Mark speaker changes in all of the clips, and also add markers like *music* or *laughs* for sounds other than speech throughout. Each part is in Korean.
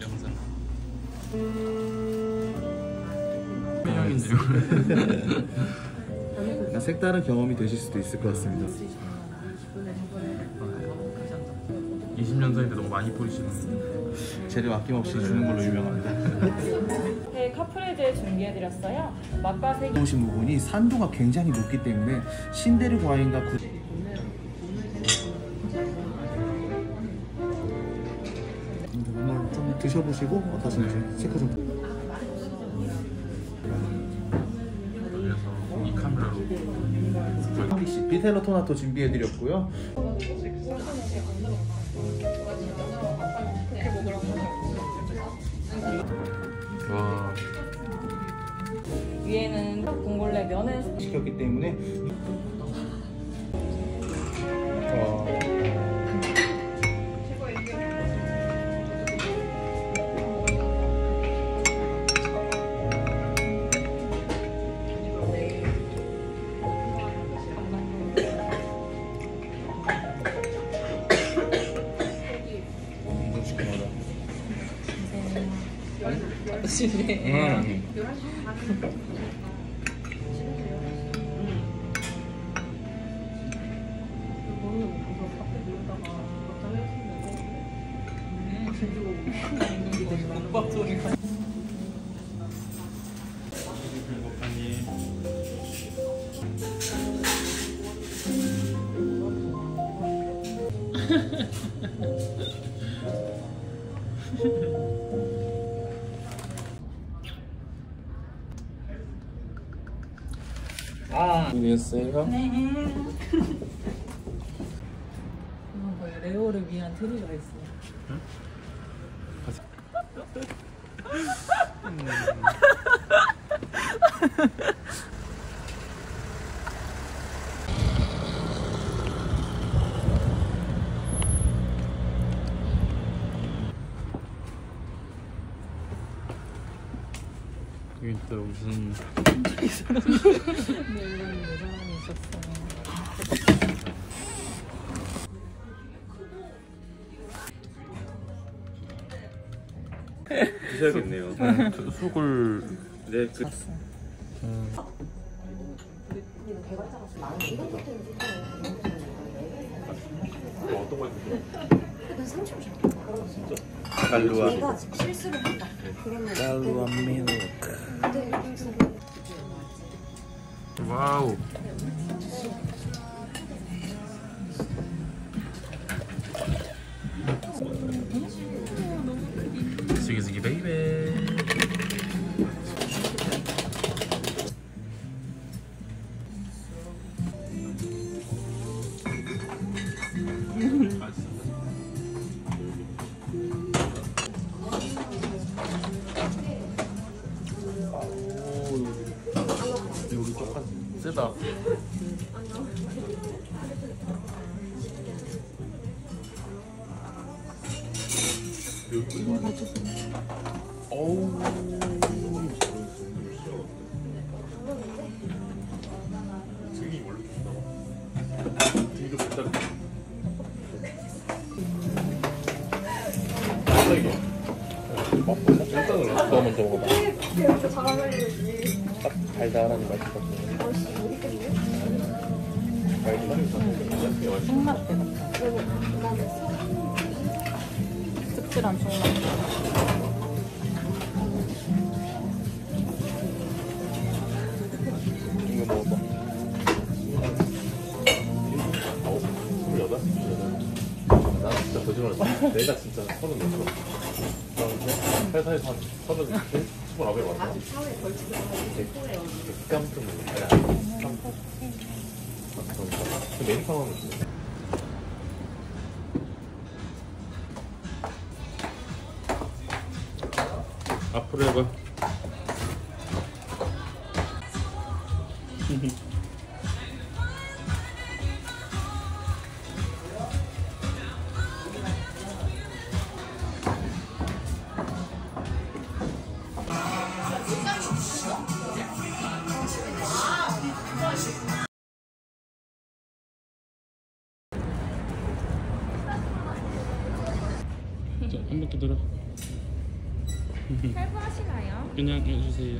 Speaker 1: 영상. 표정인데요.
Speaker 2: 색다른 경험이 되실 수도 있을 것 같습니다.
Speaker 1: 20년 전인데 너무 많이 뿌리시는.
Speaker 2: 재료 아낌없이 주는 걸로 유명합니다. *laughs*
Speaker 3: 네, 카프레제 준비해드렸어요. 맛과 색이
Speaker 2: 오신 부분이 산도가 굉장히 높기 때문에 신데르 과일과 구... 오늘 좀 드셔보시고 어떠신지 체크 좀.
Speaker 1: 그래서 이 카메라로
Speaker 2: 씨 비텔로 토마토 준비해드렸고요.
Speaker 1: 와.
Speaker 3: 위에는 봉골레 면에
Speaker 2: 시켰기 때문에 음.
Speaker 1: 아 안녕하세요.
Speaker 3: 이건 거의 레오를 위한 트리가 있어요. *laughs*
Speaker 1: 여기 또 무슨
Speaker 3: 네, 이런 네 사람이 있었어요.
Speaker 4: 드셔야겠네요.
Speaker 1: 수- 속을
Speaker 4: 네, 그 갈루아
Speaker 5: 실수를 한다. 그러면
Speaker 2: 갈루아 밀크.
Speaker 1: 와우. 스기 스기 베이베.
Speaker 2: 똑같아.
Speaker 1: 쓰
Speaker 2: 먼저 먹어봐. 딱 달달한 맛이 거든.
Speaker 3: 총맛대 같아. 씁쓸한.
Speaker 4: 스물여덟? 나 진짜 거짓말 내가 진짜 서른 한 서른 스물아홉에 왔어. 깜짝 놀랐어. 아니, 깜짝. 그 메뉴판 하면 돼.
Speaker 1: 앞으로 해봐. *laughs* 한
Speaker 6: 바퀴 돌아 탈부하시나요? *laughs*
Speaker 1: 그냥 해주세요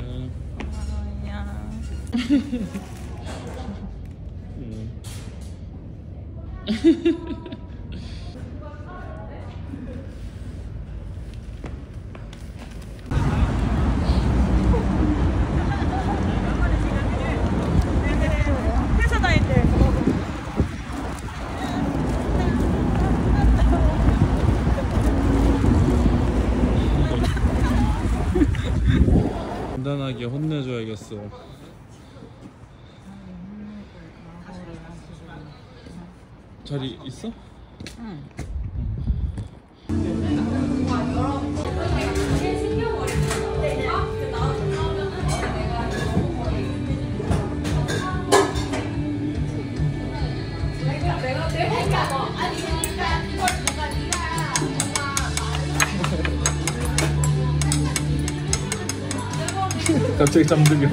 Speaker 3: 고마워요 음. 네. *laughs*
Speaker 1: 간단하게 혼내줘야겠어. 자리 있어? 갑자기 잠들려.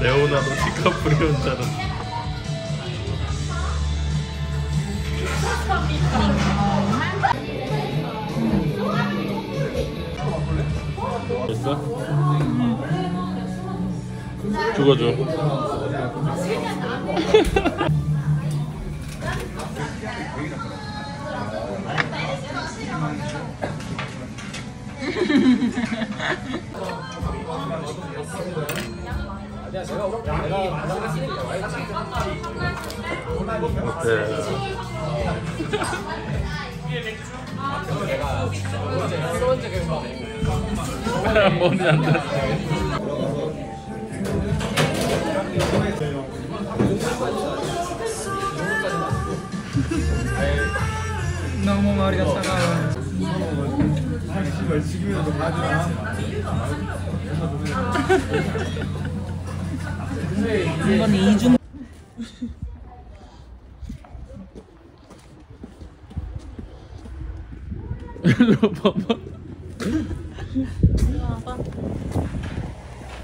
Speaker 1: 레오나도 디카프리오처럼. 됐어? 죽어줘. *laughs* 머리 안 닿았어.
Speaker 3: 너무 머리가 차가워. 이건 이중
Speaker 1: 일로 봐봐.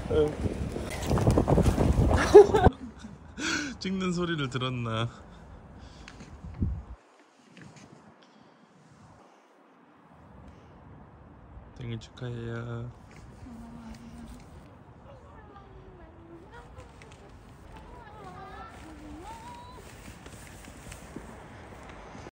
Speaker 1: *laughs* 찍는 소리를 들었나? 생일 축하해요.